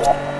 我。